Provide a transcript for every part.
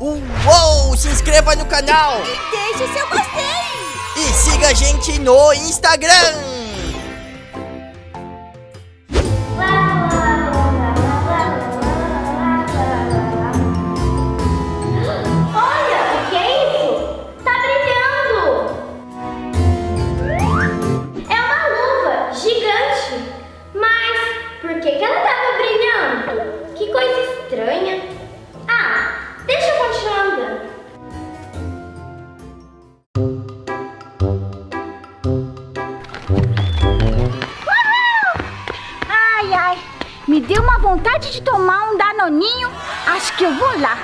Uou! Se inscreva no canal! Deixe seu gostei! E siga a gente no Instagram! Me deu uma vontade de tomar um danoninho. Acho que eu vou lá.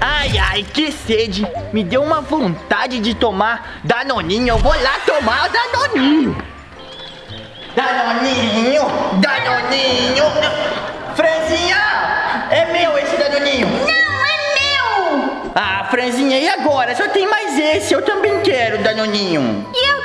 Ai, ai, que sede! Me deu uma vontade de tomar Danoninho. Eu vou lá tomar o Danoninho. Danoninho, Danoninho. Franzinha, é meu esse Danoninho. Não, é meu! Ah, Franzinha, e agora? Só tem mais esse. Eu também quero Danoninho. E eu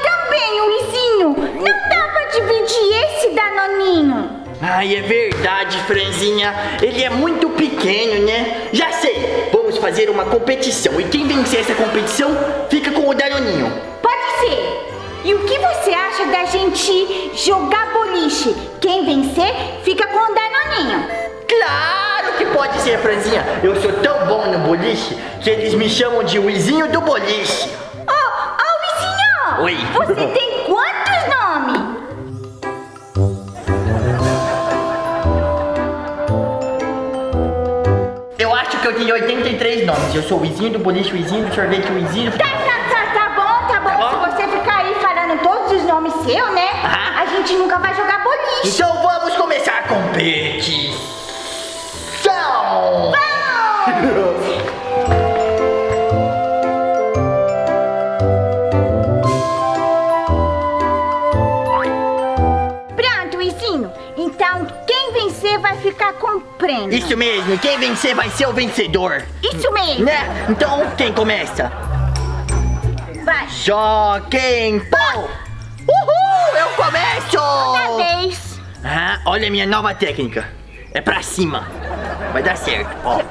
dividir esse danoninho. Ai, é verdade, Franzinha. Ele é muito pequeno, né? Já sei. Vamos fazer uma competição. E quem vencer essa competição fica com o Danoninho. Pode ser. E o que você acha da gente jogar boliche? Quem vencer fica com o danoninho. Claro que pode ser, Franzinha. Eu sou tão bom no boliche que eles me chamam de Luizinho do boliche. Ô, ô, Luizinho! Oi. Você tem quantos Tenho 83 nomes. Eu sou o Luizinho do boliche, o Luizinho do sorvete, o Luizinho do... Tá, tá, tá, tá bom, tá bom. Tá bom? Se você ficar aí falando todos os nomes seus, né? Aham. A gente nunca vai jogar boliche. Então vamos começar a competição. Pronto, prêmio. Isso mesmo. Quem vencer vai ser o vencedor. Isso mesmo. Né? Então quem começa? Vai. Joguem pau! Uhul! Eu começo! Outra vez. Ah, olha a minha nova técnica. É pra cima. Vai dar certo, ó.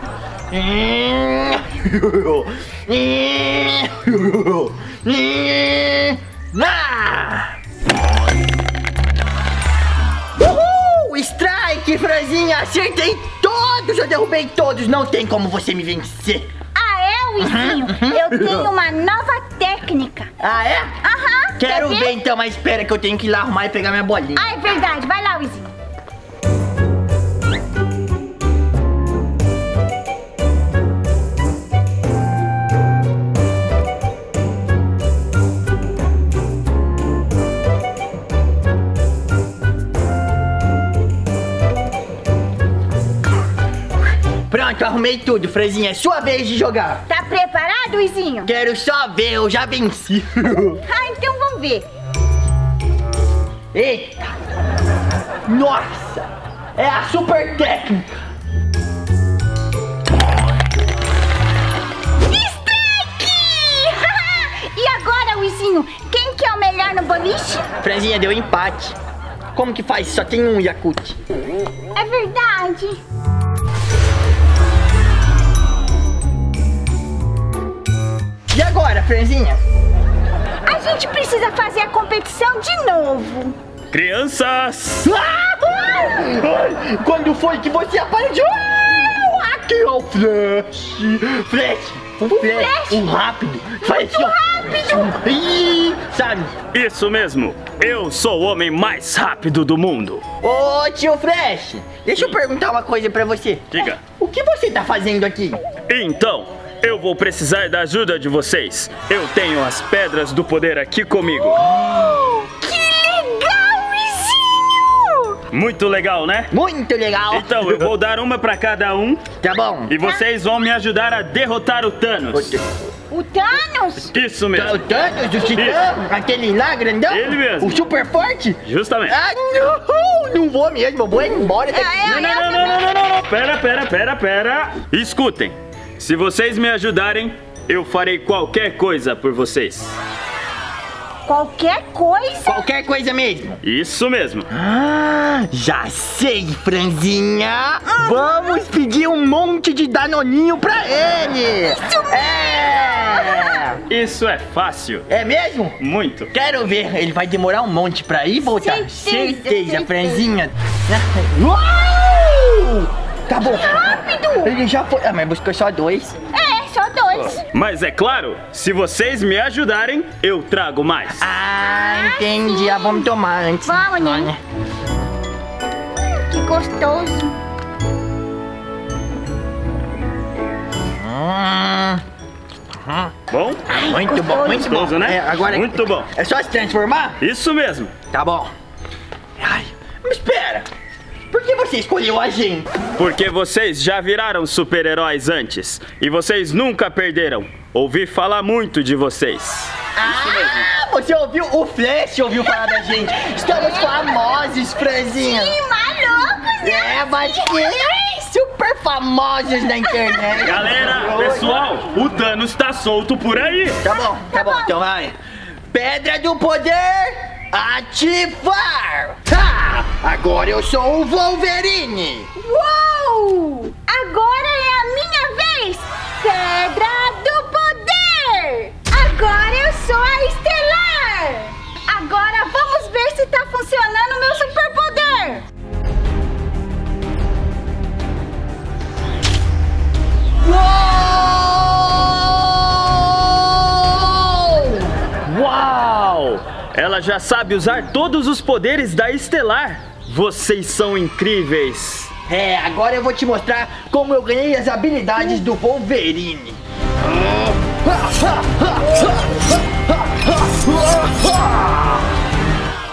Ah! Strike, Franzinha! Acertei todos! Eu derrubei todos! Não tem como você me vencer! Ah, é, Luizinho? Uhum, uhum. Eu tenho uma nova técnica. Ah, é? Aham. Quero quer ver então, mas espera que eu tenho que ir lá arrumar e pegar minha bolinha. Ah, é verdade. Vai lá, Luizinho. Pronto, arrumei tudo, Franzinha. É sua vez de jogar. Tá preparado, Luizinho? Quero só ver, eu já venci. Ah, então vamos ver. Eita! Nossa! É a super técnica! E agora, Luizinho, quem que é o melhor no boliche? Franzinha deu empate. Como que faz? Só tem um Yakut. É verdade. E agora, Franzinha? A gente precisa fazer a competição de novo. Crianças! Ah! Ai, quando foi que você apareceu? Ah, Aqui é o Flash! Flash! O Flash! Flash? Um rápido! Faz assim, ó. rápido! Ih, sabe? Isso mesmo, eu sou o homem mais rápido do mundo. Ô tio Flash, deixa eu perguntar uma coisa pra você. Diga. O que você tá fazendo aqui? Então, eu vou precisar da ajuda de vocês. Eu tenho as pedras do poder aqui comigo. Que legal, Luizinho! Muito legal, né? Muito legal! Então, eu vou dar uma pra cada um Tá bom. e vocês vão me ajudar a derrotar o Thanos. O Thanos? Isso O mesmo. Thanos, o Titã, aquele lá grandão? Ele mesmo. O super forte? Justamente. Ah, não! Não vou mesmo, eu vou embora daqui. É, Não, não, não, não, não, não, não, não. Pera, pera, pera, pera. Escutem. Se vocês me ajudarem, eu farei qualquer coisa por vocês. qualquer coisa. Qualquer coisa mesmo. Isso mesmo. Ah, já sei, Franzinha. Vamos pedir um monte de danoninho pra ele. Isso É. Isso é fácil. É mesmo? Muito. Quero ver. Ele vai demorar um monte pra ir e voltar. Certeza, certeza. Franzinha. Uau! Tá bom. rápido! Ele já foi. Ah, mas buscou só dois. É, só dois. Mas é claro, se vocês me ajudarem, eu trago mais. Ah, entendi. Ah, vamos tomar antes. Vamos, né? Olha. Que gostoso. Hum, Bom? muito bom, muito bom. Gostoso, né? É, agora Muito bom. É só se transformar? Isso mesmo. Tá bom. Ai, mas espera. Por que você escolheu a gente? Porque vocês já viraram super-heróis antes. E vocês nunca perderam. Ouvi falar muito de vocês. Ah, você ouviu? O Flash ouviu falar da gente. Estamos famosos, Franzinha. Que malucos, né? É, mas que super famosos na internet. Galera, pessoal, o Thanos tá solto por aí. Tá bom, tá bom, então vai. Pedra do poder, ativar! Ha! Agora eu sou o Wolverine! Uou! Agora é a minha vez! Pedra do poder! Agora eu sou a Estelar! Ela já sabe usar todos os poderes da Estelar. Vocês são incríveis. É, agora eu vou te mostrar como eu ganhei as habilidades do Wolverine.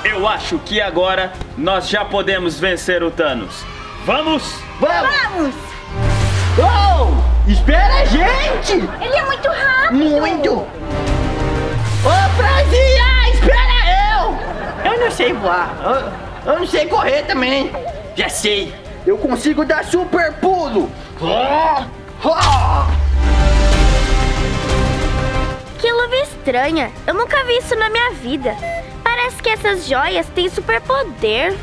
Eu acho que agora nós já podemos vencer o Thanos. Vamos? Vamos! Vamos! Oh! Espera a gente! Sei voar. Eu, eu não sei correr também. Já sei. Eu consigo dar super pulo. Que luva estranha. Eu nunca vi isso na minha vida. Parece que essas joias têm superpoder.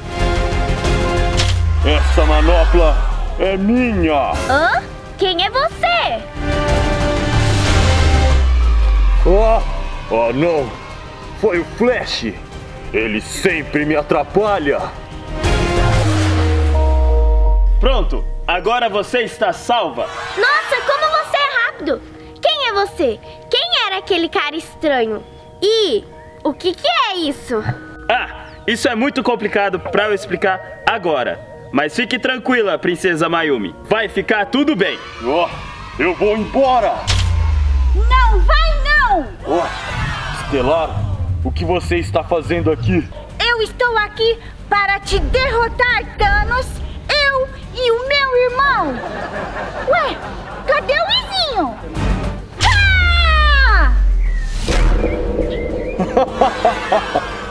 Essa manopla é minha. Hã? Quem é você? Ah, ah não! Foi o Flash! Ele sempre me atrapalha! Pronto, agora você está salva. Nossa, como você é rápido! Quem é você? Quem era aquele cara estranho? E o que, que é isso? Ah, isso é muito complicado para eu explicar agora. Mas fique tranquila, princesa Mayumi. Vai ficar tudo bem. Ah, eu vou embora! Não vai não! Ah, Estelar, o que você está fazendo aqui? Eu estou aqui para te derrotar, Thanos! Eu e o meu irmão! Ué, cadê o vizinho? Ah!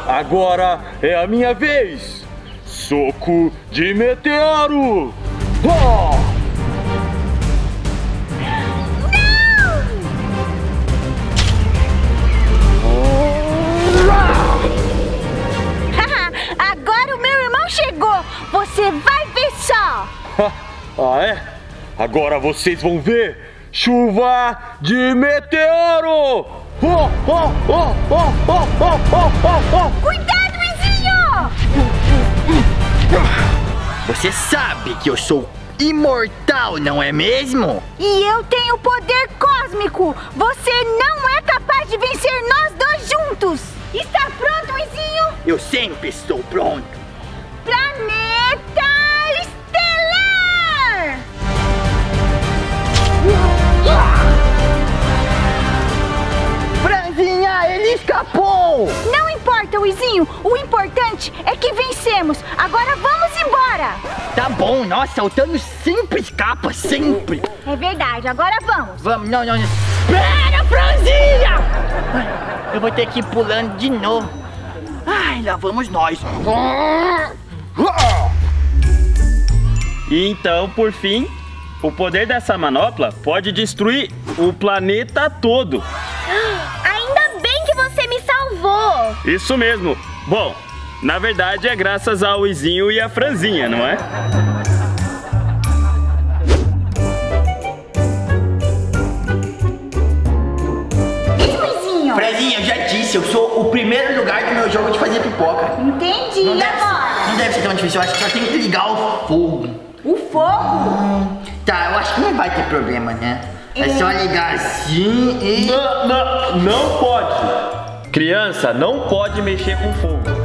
Agora é a minha vez! Soco de meteoro! Ah! Você vai ver só! ah, é? Agora vocês vão ver chuva de meteoro! Oh, oh, oh, oh, oh, oh, oh, oh. Cuidado, vizinho! Você sabe que eu sou imortal, não é mesmo? E eu tenho poder cósmico! Você não é capaz de vencer nós dois juntos! Está pronto, vizinho? Eu sempre estou pronto! Escapou! Não importa, Wizinho. O importante é que vencemos. Agora vamos embora. Tá bom, nossa, o Thanos sempre escapa, sempre. É verdade, agora vamos. Vamos, não, não, não. Espera, Franzinha! Eu vou ter que ir pulando de novo. Ai, lá vamos nós. E então, por fim, o poder dessa manopla pode destruir o planeta todo. Isso mesmo. Bom, na verdade é graças ao Izinho e a Franzinha, não é? Franzinha, eu já disse, eu sou o primeiro lugar do meu jogo de fazer pipoca. Entendi. Não E deve, agora? não deve ser tão difícil, eu acho que só tem que ligar o fogo. O fogo? Tá, eu acho que não vai ter problema, né? É só ligar assim e. Não, não, não pode. Criança não pode mexer com fogo.